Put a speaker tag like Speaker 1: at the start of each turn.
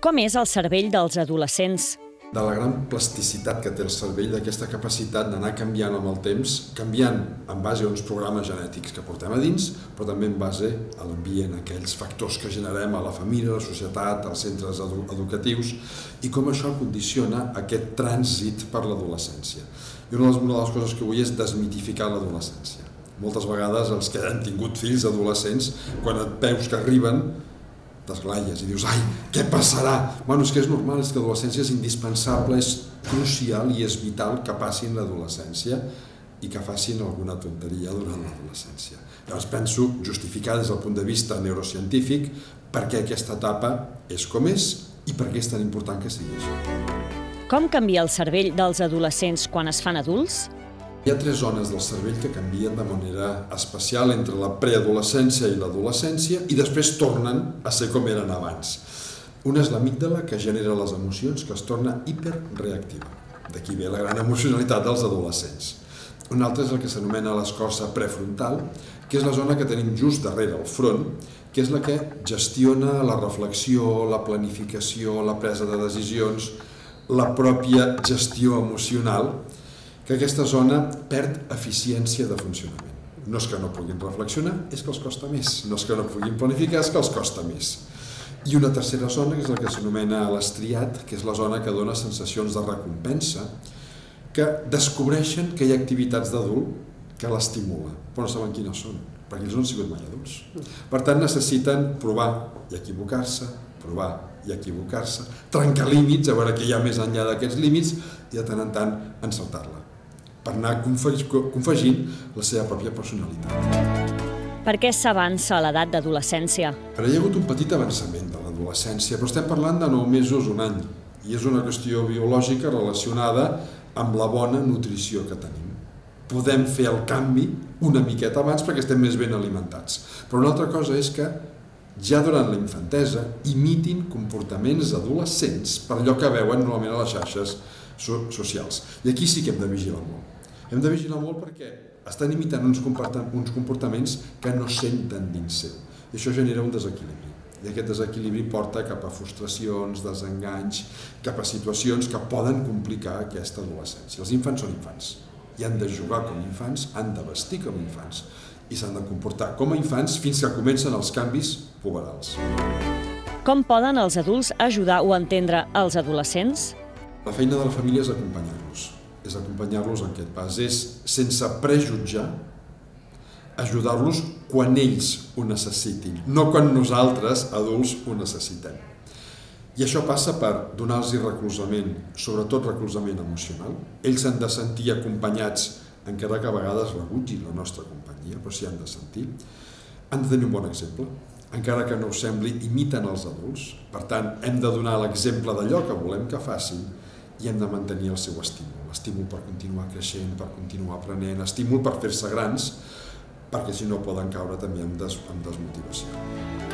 Speaker 1: Com és el cervell dels adolescents?
Speaker 2: de la gran plasticitat que té el cervell, d'aquesta capacitat d'anar canviant amb el temps, canviant en base a uns programes genètics que portem a dins, però també en base a l'ambient, aquells factors que generem a la família, a la societat, als centres edu educatius, i com això condiciona aquest trànsit per l'adolescència. I una de, les, una de les coses que vull és desmitificar l'adolescència. Moltes vegades els que han tingut fills adolescents, quan et veus que arriben, t'esglaies i dius, ai, què passarà? Bueno, és que és normal, és que l'adolescència és indispensable, és crucial i és vital que passin l'adolescència i que facin alguna tonteria durant l'adolescència. Llavors penso justificar des del punt de vista neurocientífic per què aquesta etapa és com és i per què és tan important que sigui això.
Speaker 1: Com canvia el cervell dels adolescents quan es fan adults?
Speaker 2: Hi ha tres zones del cervell que canvien de manera especial entre la preadolescència i l'adolescència i després tornen a ser com eren abans. Una és l'amígdala, que genera les emocions, que es torna hiperreactiva. D'aquí ve la gran emocionalitat dels adolescents. Una altra és el que s'anomena l'escorça prefrontal, que és la zona que tenim just darrere el front, que és la que gestiona la reflexió, la planificació, la presa de decisions, la pròpia gestió emocional, que aquesta zona perd eficiència de funcionament. No és que no puguin reflexionar, és que els costa més. No és que no puguin planificar, és que els costa més. I una tercera zona, que és la que s'anomena l'estriat, que és la zona que dona sensacions de recompensa, que descobreixen que hi ha activitats d'adult que l'estimula, però no saben quines són, perquè ells no han sigut mai adults. Per tant, necessiten provar i equivocar-se, provar i equivocar-se, trencar límits, a veure què hi ha més enllà d'aquests límits i de tant en tant encertar-la per anar confegint la seva pròpia personalitat.
Speaker 1: Per què s'avança a l'edat d'adolescència?
Speaker 2: Hi ha hagut un petit avançament de l'adolescència, però estem parlant de 9 mesos, un any, i és una qüestió biològica relacionada amb la bona nutrició que tenim. Podem fer el canvi una miqueta abans perquè estem més ben alimentats. Però una altra cosa és que ja durant la infantesa imitin comportaments adolescents per allò que veuen normalment a les xarxes socials. I aquí sí que hem de vigilar molt. Hem de vigilar molt perquè estan imitant uns comportaments que no senten dins seu. I això genera un desequilibri. I aquest desequilibri porta cap a frustracions, desenganys, cap a situacions que poden complicar aquesta adolescència. Els infants són infants i han de jugar com infants, han de vestir com infants i s'han de comportar com a infants fins que comencen els canvis puberals.
Speaker 1: Com poden els adults ajudar o entendre els adolescents?
Speaker 2: La feina de la família és acompanyar-los. És acompanyar-los en aquest pas. És, sense prejutjar, ajudar-los quan ells ho necessitin, no quan nosaltres, adults, ho necessitem. I això passa per donar-los recolzament, sobretot recolzament emocional. Ells han de sentir acompanyats, encara que a vegades rebutgin la nostra companyia, però s'hi han de sentir. Han de tenir un bon exemple, encara que no us sembli, imiten els adults. Per tant, hem de donar l'exemple d'allò que volem que facin i hem de mantenir el seu estímul, estímul per continuar creixent, per continuar aprenent, estímul per fer-se grans, perquè si no poden caure també en, des, en desmotivació.